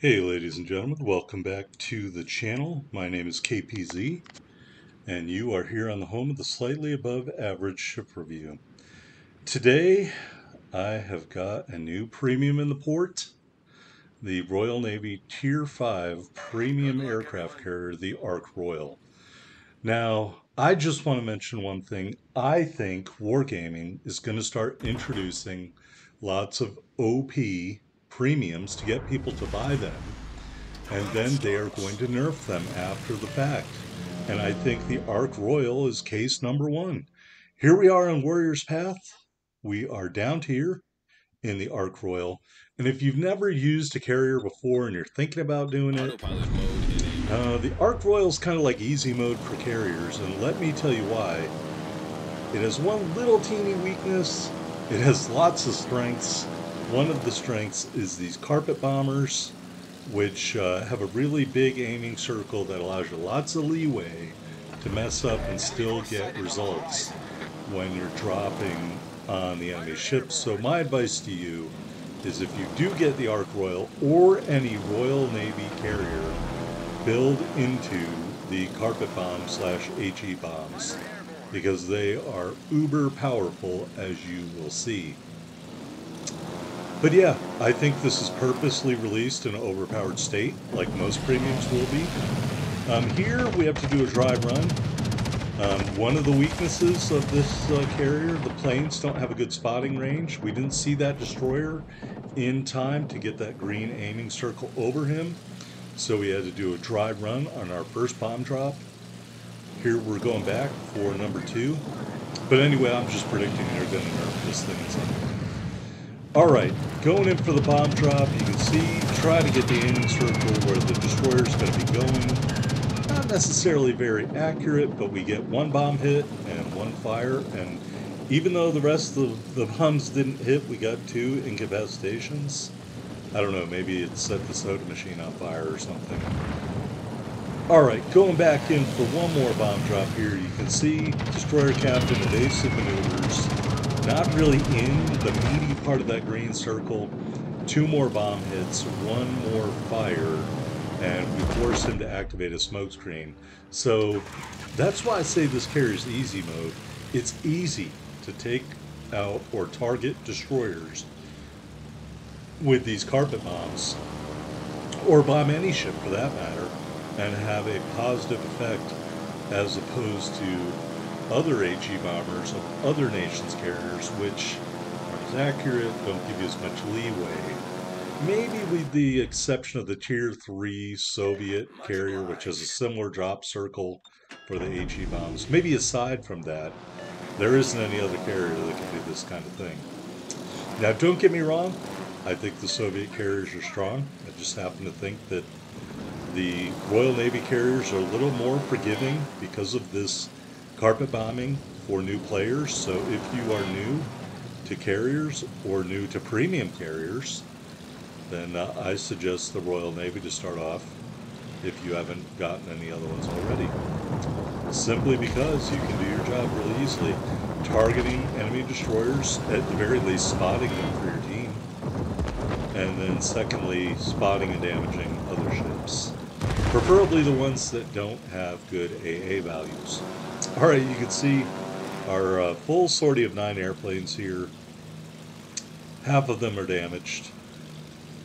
Hey ladies and gentlemen, welcome back to the channel. My name is KPZ and you are here on the home of the slightly above average ship review. Today I have got a new premium in the port, the Royal Navy Tier 5 premium aircraft carrier, the Ark Royal. Now, I just want to mention one thing. I think Wargaming is going to start introducing lots of OP premiums to get people to buy them, and then they are going to nerf them after the fact. And I think the Ark Royal is case number one. Here we are on Warrior's Path. We are down here in the Ark Royal. And if you've never used a carrier before and you're thinking about doing it, uh, the Ark Royal is kind of like easy mode for carriers, and let me tell you why. It has one little teeny weakness. It has lots of strengths. One of the strengths is these carpet bombers, which uh, have a really big aiming circle that allows you lots of leeway to mess up and still get results when you're dropping on the enemy ships. So my advice to you is if you do get the Ark Royal or any Royal Navy carrier, build into the carpet bomb slash HE bombs because they are uber powerful as you will see. But yeah, I think this is purposely released in an overpowered state, like most premiums will be. Um, here we have to do a dry run. Um, one of the weaknesses of this uh, carrier, the planes don't have a good spotting range. We didn't see that destroyer in time to get that green aiming circle over him. So we had to do a dry run on our first bomb drop. Here we're going back for number two. But anyway, I'm just predicting they're going to nerf this thing Alright, going in for the bomb drop, you can see, try to get the aiming circle where the destroyer is going to be going. Not necessarily very accurate, but we get one bomb hit and one fire, and even though the rest of the bombs didn't hit, we got two incapacitations. I don't know, maybe it set the soda machine on fire or something. Alright, going back in for one more bomb drop here, you can see Destroyer Captain evasive maneuvers not really in the meaty part of that green circle. Two more bomb hits, one more fire, and we force him to activate a smoke screen. So that's why I say this carries easy mode. It's easy to take out or target destroyers with these carpet bombs, or bomb any ship for that matter, and have a positive effect as opposed to other HE bombers of other nations' carriers, which aren't as accurate, don't give you as much leeway. Maybe with the exception of the Tier 3 Soviet carrier, which has a similar drop circle for the HE bombs. Maybe aside from that, there isn't any other carrier that can do this kind of thing. Now, don't get me wrong, I think the Soviet carriers are strong. I just happen to think that the Royal Navy carriers are a little more forgiving because of this carpet bombing for new players. So if you are new to carriers or new to premium carriers, then uh, I suggest the Royal Navy to start off if you haven't gotten any other ones already. Simply because you can do your job really easily, targeting enemy destroyers, at the very least spotting them for your team, and then secondly, spotting and damaging other ships. Preferably the ones that don't have good AA values. Alright, you can see our uh, full sortie of nine airplanes here. Half of them are damaged.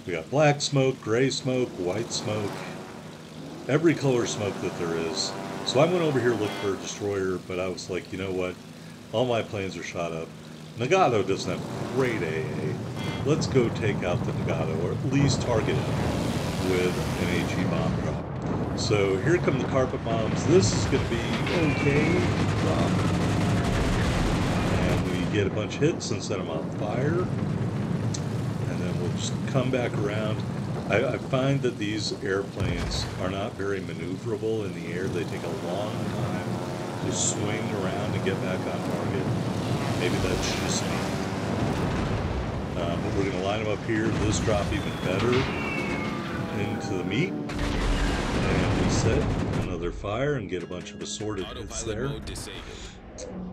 We got black smoke, gray smoke, white smoke, every color smoke that there is. So I went over here to look for a destroyer, but I was like, you know what? All my planes are shot up. Nagato doesn't have great AA. Let's go take out the Nagato, or at least target it with an HE bomb. So here come the carpet bombs. This is going to be okay. Um, and we get a bunch of hits and set them on fire. And then we'll just come back around. I, I find that these airplanes are not very maneuverable in the air. They take a long time to swing around and get back on target. Maybe that's just me. Um, but we're going to line them up here. This drop even better into the meat reset another fire and get a bunch of assorted hits there.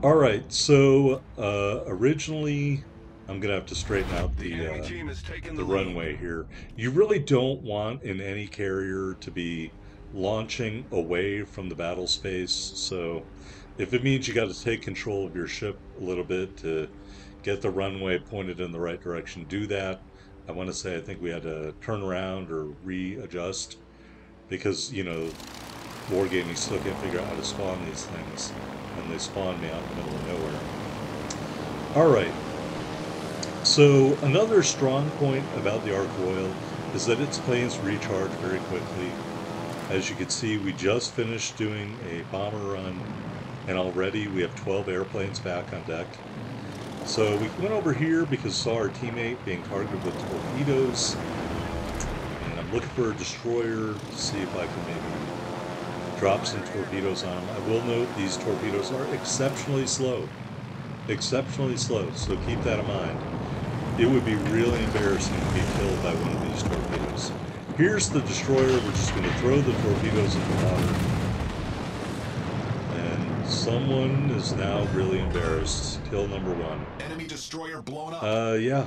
Alright, so uh, originally I'm gonna have to straighten out the uh, the runway here. You really don't want in any carrier to be launching away from the battle space. So if it means you got to take control of your ship a little bit to get the runway pointed in the right direction, do that. I want to say I think we had to turn around or readjust because you know wargaming still can't figure out how to spawn these things, and they spawn me out in the middle of nowhere. All right. So another strong point about the Ark Royal is that its planes recharge very quickly. As you can see, we just finished doing a bomber run, and already we have 12 airplanes back on deck. So we went over here because saw our teammate being targeted with torpedoes, I'm looking for a destroyer to see if I can maybe drop some torpedoes on them. I will note these torpedoes are exceptionally slow. Exceptionally slow, so keep that in mind. It would be really embarrassing to be killed by one of these torpedoes. Here's the destroyer. We're just going to throw the torpedoes in the water. And someone is now really embarrassed. Kill number one. Enemy destroyer blown up. Uh, yeah.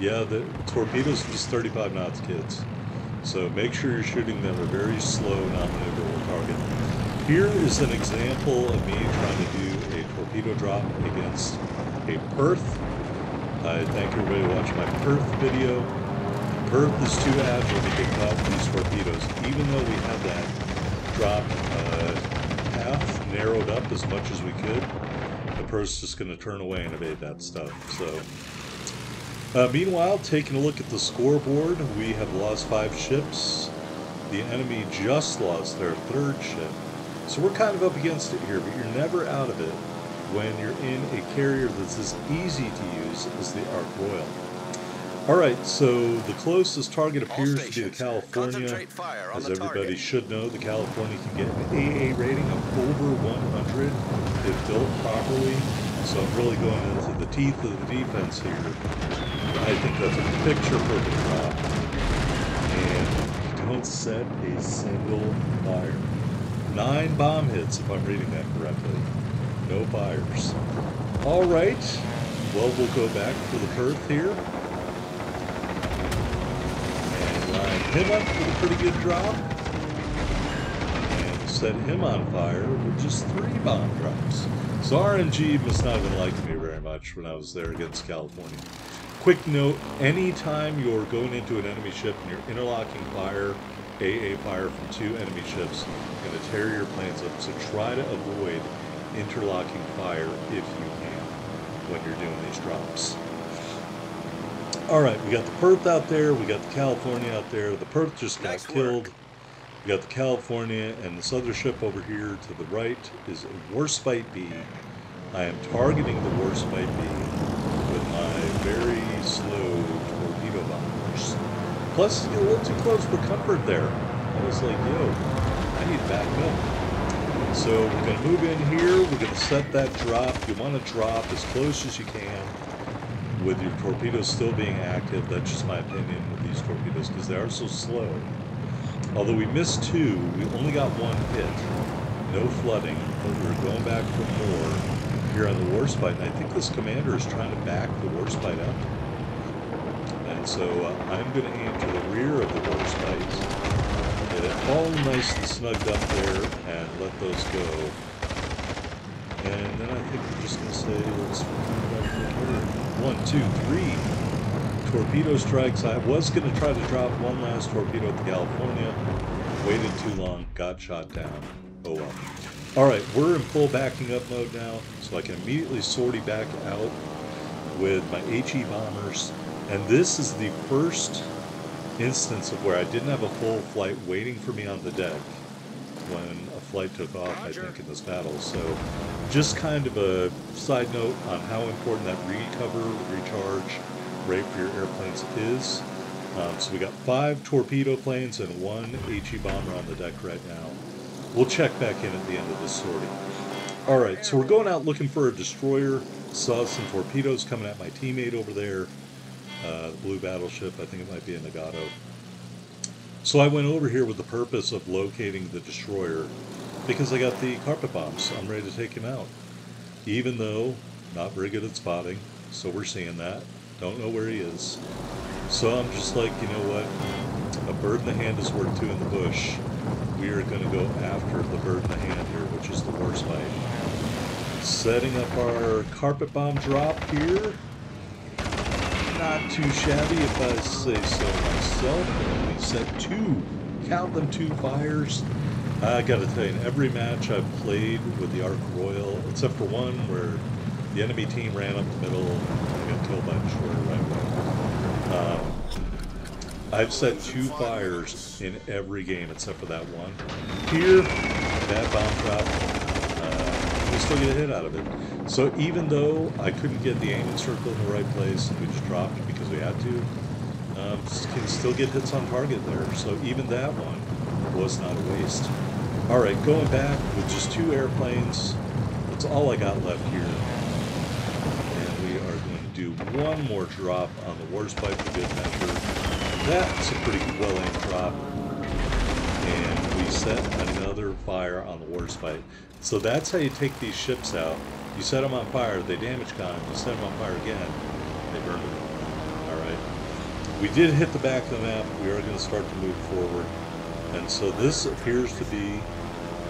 Yeah, the torpedoes just 35 knots, kids. So make sure you're shooting them a very slow, non-maneuverable target. Here is an example of me trying to do a torpedo drop against a Perth I thank everybody watching my Perth video. Perth is too agile to get caught with these torpedoes, even though we had that drop uh, path narrowed up as much as we could. The Perth's just going to turn away and evade that stuff. So, uh, meanwhile, taking a look at the scoreboard, we have lost five ships. The enemy just lost their third ship. So we're kind of up against it here, but you're never out of it when you're in a carrier that's as easy to use as the Ark Royal. Alright, so the closest target appears to be the California. As everybody target. should know, the California can get an AA rating of over 100 if built properly. So I'm really going into the teeth of the defense here. I think that's a picture perfect drop. And don't set a single fire. Nine bomb hits, if I'm reading that correctly. No fires. All right. Well, we'll go back to the Perth here. And line him up with a pretty good drop. And set him on fire with just three bomb drops. So RNG must not have liked me very much when I was there against California. Quick note, anytime you're going into an enemy ship and you're interlocking fire, AA fire from two enemy ships, you're going to tear your planes up. So try to avoid interlocking fire if you can when you're doing these drops. All right, we got the Perth out there, we got the California out there. The Perth just got nice killed. We got the California and this other ship over here to the right is a Warspite B. I am targeting the Warspite B slow torpedo bombers. Plus, you get a little too close for comfort there. I was like, yo, I need to back up. So we're going to move in here. We're going to set that drop. You want to drop as close as you can with your torpedoes still being active. That's just my opinion with these torpedoes because they are so slow. Although we missed two, we only got one hit. No flooding, but we're going back for more here on the Warspite. And I think this commander is trying to back the Warspite up. So uh, I'm going to aim to the rear of the Warspite Get it all nice and snugged up there and let those go. And then I think we're just going to say, let's one, two, three torpedo strikes. I was going to try to drop one last torpedo at the California. Waited too long, got shot down. Oh well. Alright, we're in full backing up mode now, so I can immediately sortie back out with my HE bombers. And this is the first instance of where I didn't have a full flight waiting for me on the deck when a flight took off, Roger. I think, in this battle. So just kind of a side note on how important that recover, recharge rate for your airplanes is. Um, so we got five torpedo planes and one HE bomber on the deck right now. We'll check back in at the end of this sortie. All right, so we're going out looking for a destroyer. Saw some torpedoes coming at my teammate over there uh, blue battleship. I think it might be a Nagato. So I went over here with the purpose of locating the destroyer because I got the carpet bombs. I'm ready to take him out. Even though not very good at spotting, so we're seeing that. Don't know where he is. So I'm just like, you know what? A bird in the hand is worth two in the bush. We are going to go after the bird in the hand here, which is the Warspite. Setting up our carpet bomb drop here. Not too shabby if I say so myself. We set two, count them two fires. I gotta tell you, in every match I've played with the Ark Royal, except for one where the enemy team ran up the middle and got killed by a destroyer right away. Um, I've set two fires in every game except for that one. Here, that bomb drop, we still get a hit out of it. So even though I couldn't get the aiming circle in the right place, we just dropped because we had to, um, can still get hits on target there. So even that one was not a waste. All right, going back with just two airplanes, that's all I got left here. And we are going to do one more drop on the Warspite for good measure. That's a pretty well aimed drop. Set another fire on the Warspite. So that's how you take these ships out. You set them on fire, they damage con. You set them on fire again, they burn them. All right. We did hit the back of the map. We are going to start to move forward. And so this appears to be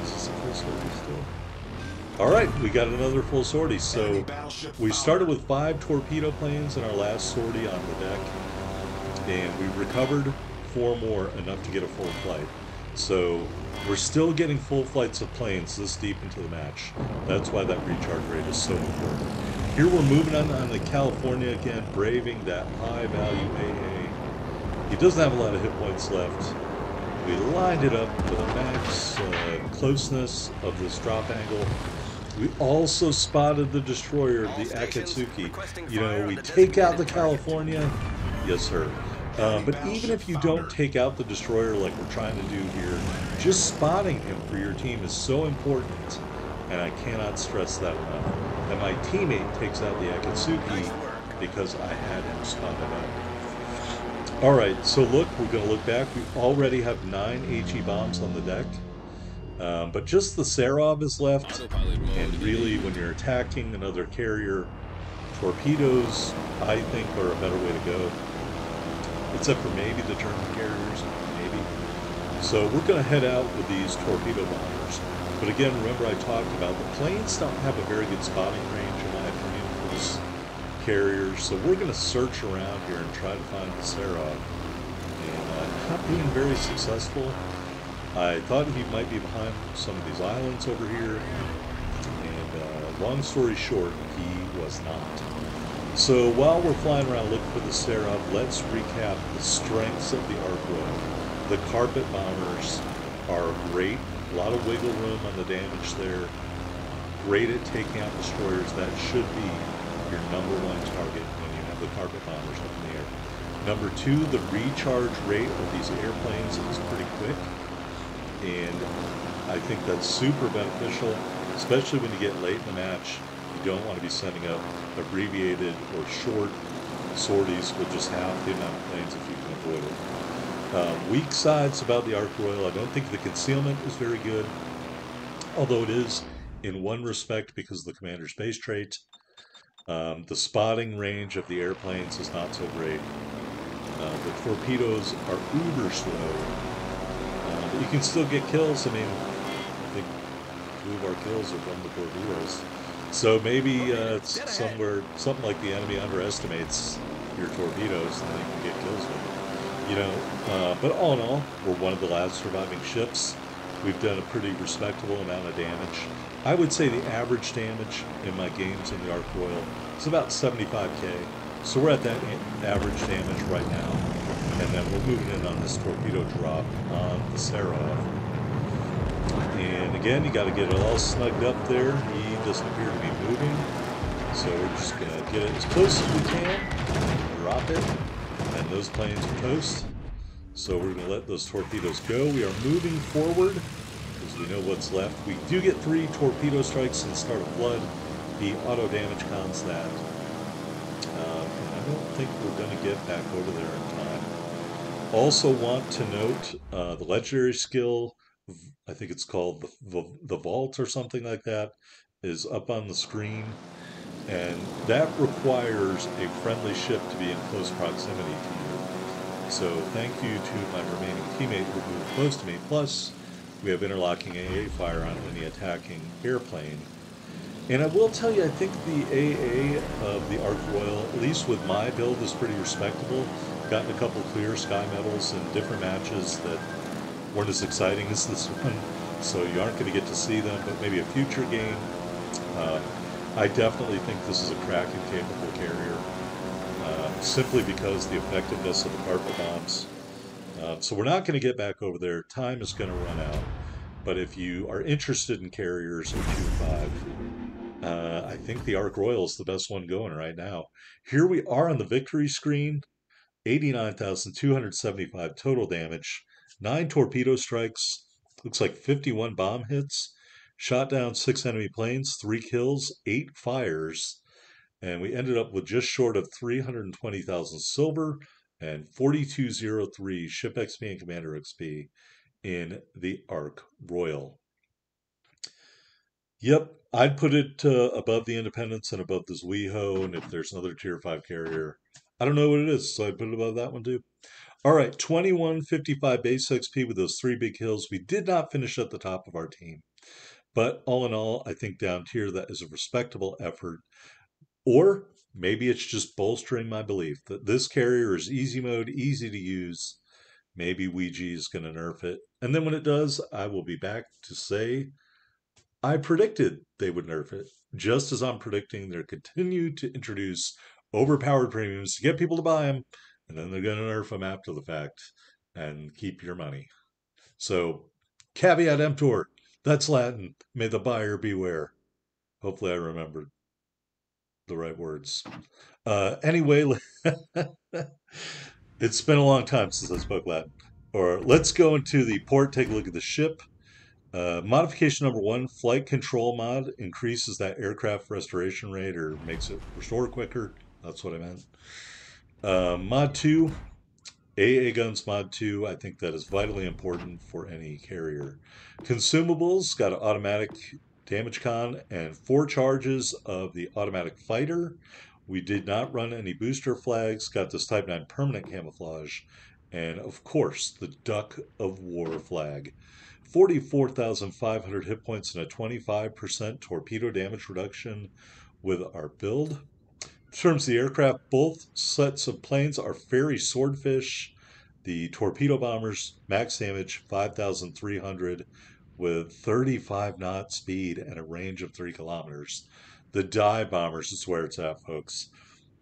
is this a full sortie still? Alright, we got another full sortie. So we started with five torpedo planes in our last sortie on the deck. And we recovered four more, enough to get a full flight. So we're still getting full flights of planes this deep into the match. That's why that recharge rate is so important. Here we're moving on, on the California again, braving that high value AA. He doesn't have a lot of hit points left. We lined it up with a max uh, closeness of this drop angle. We also spotted the destroyer, the Akatsuki. You know, we take out the California. Yes, sir. Uh, but even if you don't take out the destroyer like we're trying to do here, just spotting him for your team is so important. And I cannot stress that enough. And my teammate takes out the Akatsuki because I had him spotted out. Alright, so look, we're going to look back. We already have nine HE bombs on the deck. Um, but just the Serov is left. And really, when you're attacking another carrier, torpedoes, I think, are a better way to go. Except for maybe the German carriers, maybe. So we're going to head out with these torpedo bombers. But again, remember I talked about the planes don't have a very good spotting range, in my opinion, for this carriers. So we're going to search around here and try to find the Serov. And uh, not being very successful. I thought he might be behind some of these islands over here. And uh, long story short, he was not. So while we're flying around looking for the Serov, let's recap the strengths of the Ark The carpet bombers are great. A lot of wiggle room on the damage there. Great at taking out destroyers. That should be your number one target when you have the carpet bombers up in the air. Number two, the recharge rate of these airplanes is pretty quick. And I think that's super beneficial, especially when you get late in the match. Don't want to be sending up abbreviated or short sorties with just half the amount of planes if you can avoid it. Uh, weak sides about the Ark Royal, I don't think the concealment is very good, although it is in one respect because of the commander's base trait. Um, the spotting range of the airplanes is not so great. Uh, the torpedoes are uber slow. Uh, but you can still get kills. I mean, I think two of our kills are from the torpedoes. So maybe uh, it's somewhere, something like the enemy underestimates your torpedoes and then you can get kills with it. You know, uh, but all in all, we're one of the last surviving ships. We've done a pretty respectable amount of damage. I would say the average damage in my games in the Ark Royal is about 75k. So we're at that average damage right now. And then we're moving in on this torpedo drop on the Serov. And again, you got to get it all snugged up there. He doesn't appear to be moving. So we're just going to get it as close as we can, drop it, and those planes are toast. So we're going to let those torpedoes go. We are moving forward because we know what's left. We do get three torpedo strikes and start a flood. The auto damage cons that. Um, I don't think we're going to get back over there in time. Also want to note uh, the legendary skill, I think it's called the, the, the Vault or something like that, is up on the screen. And that requires a friendly ship to be in close proximity to you. So thank you to my remaining teammate who moved close to me. Plus, we have interlocking AA fire on any attacking airplane. And I will tell you, I think the AA of the Ark Royal, at least with my build, is pretty respectable. Gotten a couple clear sky medals in different matches that weren't as exciting as this one, so you aren't going to get to see them, but maybe a future game. Uh, I definitely think this is a cracking capable carrier, uh, simply because the effectiveness of the carpet bombs. Uh, so we're not going to get back over there. Time is going to run out. But if you are interested in carriers in 2.5, uh, I think the Ark Royal is the best one going right now. Here we are on the victory screen 89,275 total damage, 9 torpedo strikes, looks like 51 bomb hits, shot down 6 enemy planes, 3 kills, 8 fires, and we ended up with just short of 320,000 silver and 4203 ship XP and commander XP in the Ark Royal. Yep, I'd put it uh, above the Independence and above the Zuiho, and if there's another Tier 5 carrier, I don't know what it is, so I'd put it above that one too. All right, 2155 base XP with those three big kills. We did not finish at the top of our team. But all in all, I think down here that is a respectable effort. Or maybe it's just bolstering my belief that this carrier is easy mode, easy to use. Maybe Ouija is going to nerf it. And then when it does, I will be back to say I predicted they would nerf it, just as I'm predicting they're continue to introduce overpowered premiums to get people to buy them, and then they're going to nerf them after the fact and keep your money. So, caveat emptor, that's Latin. May the buyer beware. Hopefully, I remembered the right words. Uh, anyway, it's been a long time since I spoke Latin. Or let's go into the port, take a look at the ship. Uh, modification number one, flight control mod, increases that aircraft restoration rate or makes it restore quicker. That's what I meant. Uh, mod two, AA guns mod two. I think that is vitally important for any carrier. Consumables got an automatic damage con and four charges of the automatic fighter. We did not run any booster flags. Got this Type 9 permanent camouflage, and of course the Duck of War flag. 44,500 hit points and a 25% torpedo damage reduction with our build. Terms of the aircraft, both sets of planes are Fairey Swordfish. The torpedo bombers, max damage 5,300 with 35 knot speed and a range of 3 kilometers. The dive bombers is where it's at, folks.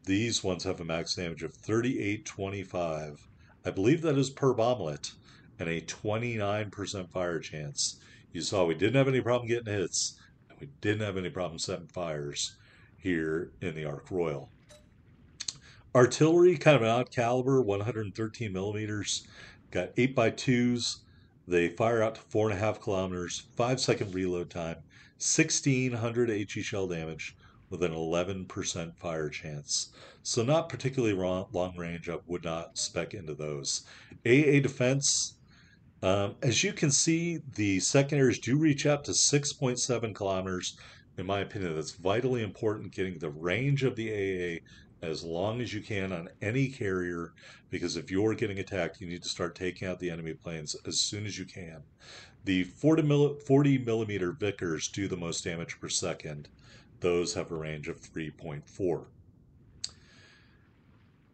These ones have a max damage of 3825. I believe that is per bomblet and a 29% fire chance. You saw we didn't have any problem getting hits, and we didn't have any problem setting fires here in the Ark Royal. Artillery, kind of an odd caliber, 113 millimeters, got 8 by 2s. They fire out to 4.5 kilometers, 5 second reload time, 1600 HE shell damage with an 11% fire chance. So, not particularly long range. I would not spec into those. AA defense, um, as you can see, the secondaries do reach out to 6.7 kilometers. In my opinion, that's vitally important getting the range of the AA as long as you can on any carrier because if you're getting attacked, you need to start taking out the enemy planes as soon as you can. The 40, 40 millimeter Vickers do the most damage per second. Those have a range of 3.4.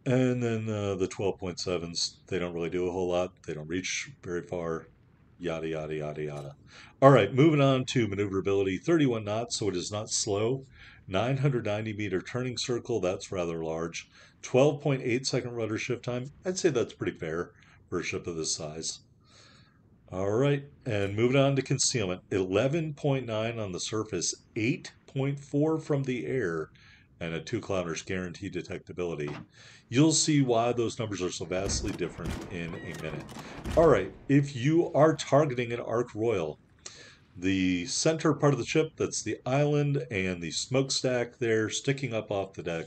And then uh, the 12.7s, they don't really do a whole lot. They don't reach very far. Yada, yada, yada, yada. All right, moving on to maneuverability 31 knots, so it is not slow. 990 meter turning circle, that's rather large. 12.8 second rudder shift time, I'd say that's pretty fair for a ship of this size. All right, and moving on to concealment 11.9 on the surface, 8.4 from the air, and a 2 kilometers guaranteed detectability. You'll see why those numbers are so vastly different in a minute. All right, if you are targeting an Ark Royal, the center part of the ship, that's the island and the smokestack there sticking up off the deck,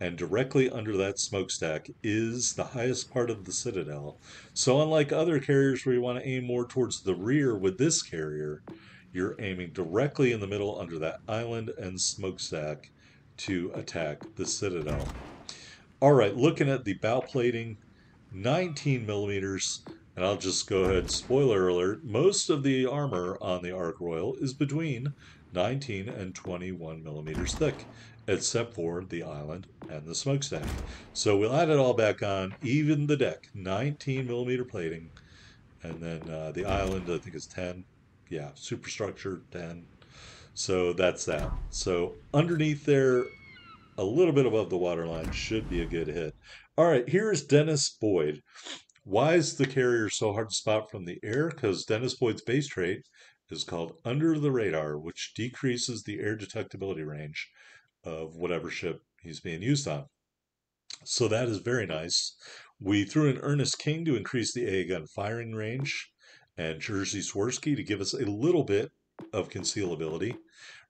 and directly under that smokestack is the highest part of the citadel. So unlike other carriers where you want to aim more towards the rear with this carrier, you're aiming directly in the middle under that island and smokestack to attack the Citadel. All right, looking at the bow plating, 19 millimeters, and I'll just go ahead, spoiler alert, most of the armor on the Ark Royal is between 19 and 21 millimeters thick, except for the island and the smokestack. So we'll add it all back on, even the deck, 19 millimeter plating, and then uh, the island, I think is 10. Yeah, superstructure 10. So that's that. So underneath there, a little bit above the waterline should be a good hit. All right, here's Denis Boyd. Why is the carrier so hard to spot from the air? Because Denis Boyd's base trait is called under the radar, which decreases the air detectability range of whatever ship he's being used on. So that is very nice. We threw in Ernest King to increase the AA gun firing range, and Jerzy Świrski to give us a little bit of concealability.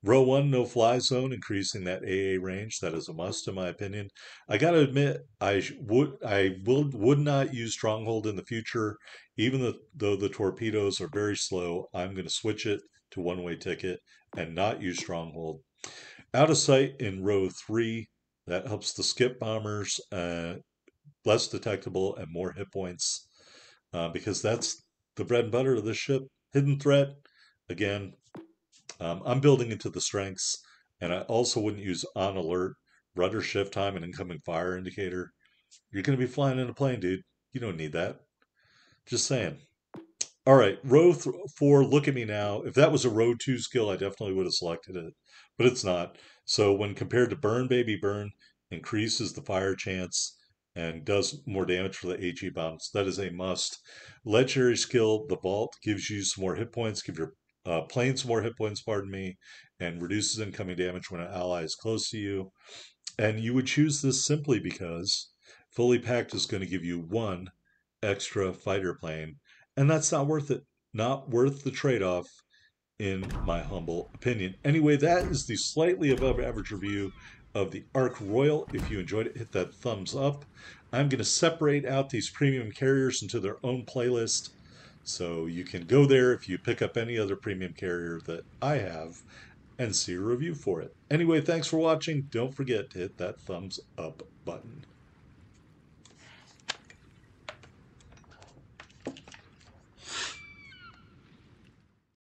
Row one, no fly zone, increasing that AA range. That is a must, in my opinion. I got to admit, I would, I will, would not use stronghold in the future, even though the torpedoes are very slow. I'm going to switch it to one way ticket and not use stronghold. Out of sight in row three. That helps the skip bombers, uh, less detectable and more hit points, uh, because that's the bread and butter of this ship. Hidden threat, again, um, I'm building into the strengths, and I also wouldn't use on alert, rudder shift time, and incoming fire indicator. You're going to be flying in a plane, dude. You don't need that. Just saying. All right, row four, look at me now. If that was a row two skill, I definitely would have selected it, but it's not. So when compared to burn, baby, burn increases the fire chance and does more damage for the HE bombs. That is a must. Legendary skill, the vault gives you some more hit points, give your uh, planes more hit points, pardon me, and reduces incoming damage when an ally is close to you. And you would choose this simply because fully packed is going to give you one extra fighter plane, and that's not worth it. Not worth the trade off, in my humble opinion. Anyway, that is the slightly above average review of the Ark Royal. If you enjoyed it, hit that thumbs up. I'm going to separate out these premium carriers into their own playlist. So you can go there if you pick up any other premium carrier that I have and see a review for it. Anyway, thanks for watching. Don't forget to hit that thumbs up button.